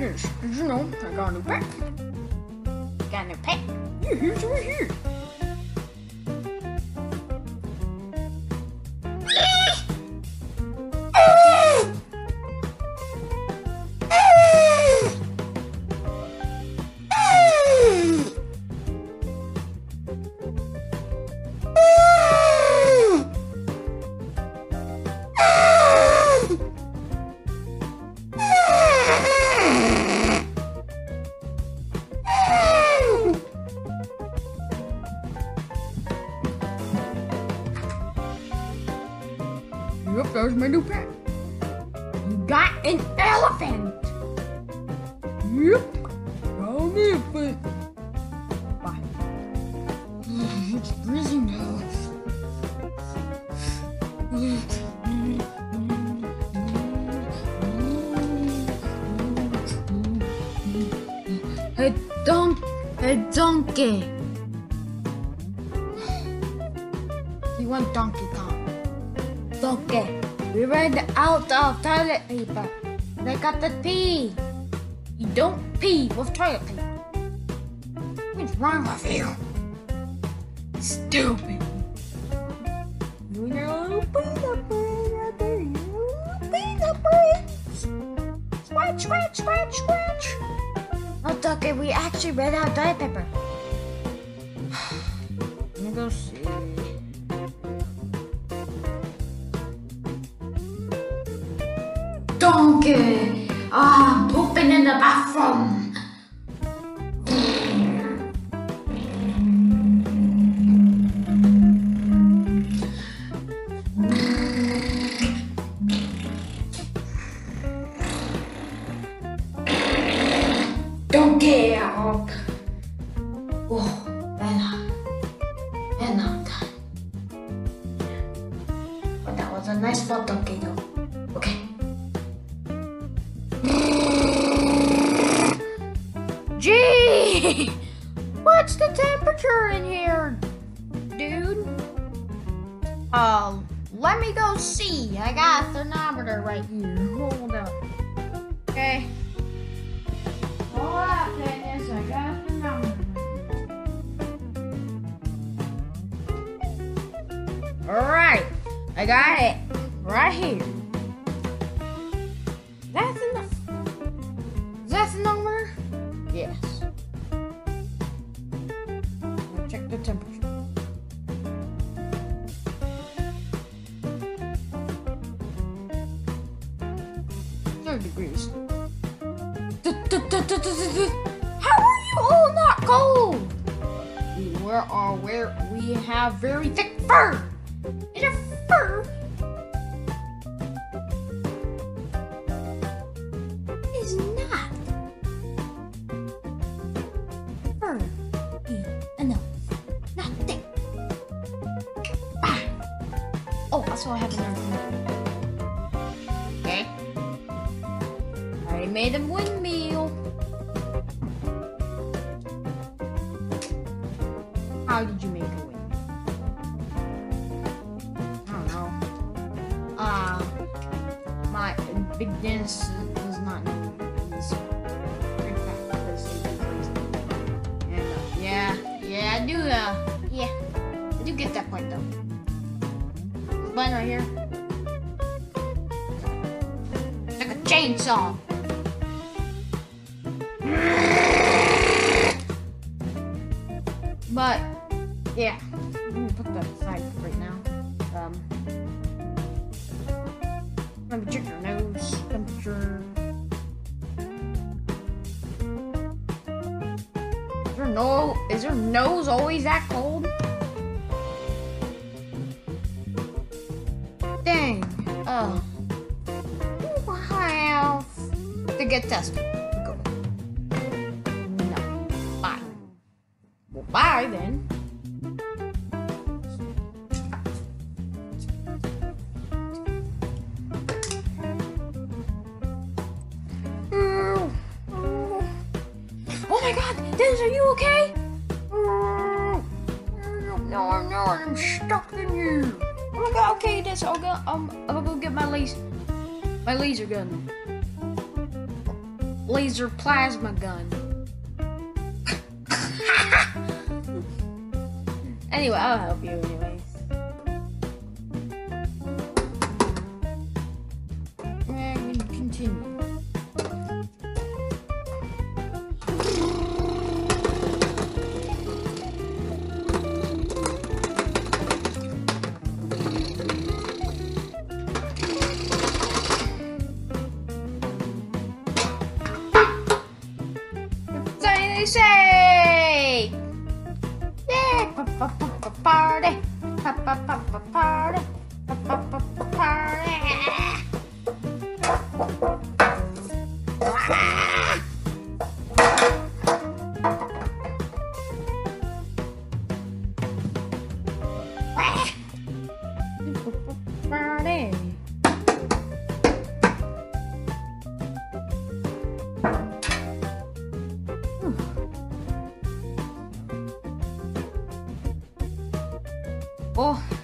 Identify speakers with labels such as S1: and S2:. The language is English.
S1: Burgers, did you know I got a new pet?
S2: Got a new pet.
S1: Yeah, here's right here. That my new pet.
S2: You got an elephant.
S1: Yep, the elephant. Bye. It's freezing now.
S2: Hey, don hey, donkey. You want Donkey Kong? Donkey. We ran out of toilet paper. They got the pee. You don't pee with toilet paper. What's wrong with you? Stupid. You know. Scratch, scratch, scratch, scratch. Oh, Donkey, we actually ran out of toilet paper. Let me go see. Donkey! Ah, pooping in the bathroom. Donkey! Oh, oh. Enough time. But that was a nice spot, Donkey, though. What's the temperature in here, dude? Um, let me go see. I got a thermometer right here. Hold up. Okay. Hold up, Denis. I got a thermometer. Alright. I got it. Right here. Thirty degrees. How are you all not cold? We are where we have very thick fur. And a fur is not fur enough. Not thick. Ah. Oh, what I have another made a windmill. How did you make a windmill? I don't know. Uh, my big Denis does not know uh, yeah, yeah, I do, uh, yeah, I do get that point though. This button right here. Like a chainsaw. But, yeah, I'm gonna put that aside right now. Um, let me check your nose temperature. Is your no? Is your nose always that cold? Dang. Oh. Have to get tested. Denis, are you okay?
S1: No, I'm not. I'm stuck in you.
S2: Oh okay, Denis, I'll go, um, I'll go get my laser, my laser gun. Laser plasma gun. anyway, I'll help you shake! Yeah! Pa-pa-pa-pa-party! Pa-pa-pa-pa-party! Pa-pa-pa-pa-party! Party! Oh.